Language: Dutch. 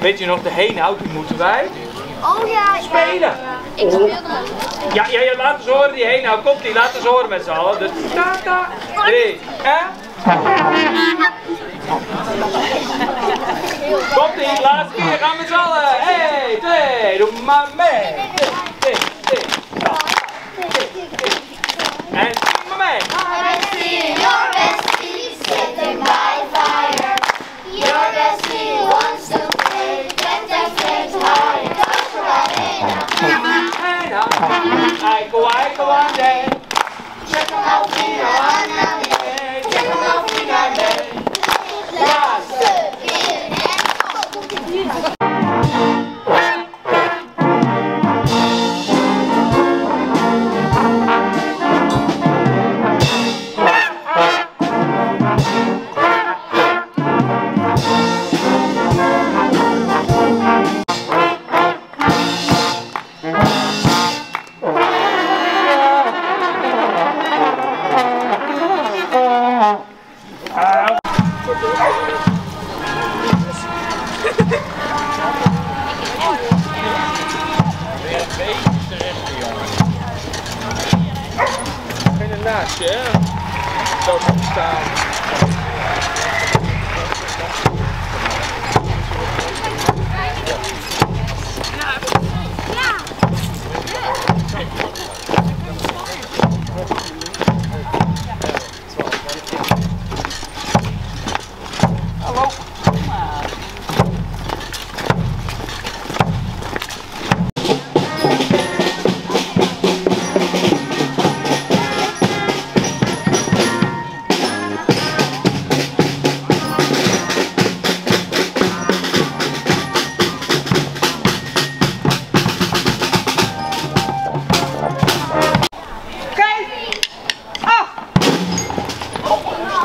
Weet je nog, de heenhoud, die moeten wij Oh ja, spelen. Ik speelde hem. Ja, ja, ja, laat eens horen die heenhoud. Komt die, laat eens horen met z'n allen. Dus, ta, ta, drie, en... Komt die, laatste keer, gaan we met z'n allen. 1, 2, doe maar mee. Tik, tik, tik. En zing maar mee. I go cô go cô an đây chắc không hao phi hao an nam đề chắc không Yeah. yeah? Dope style.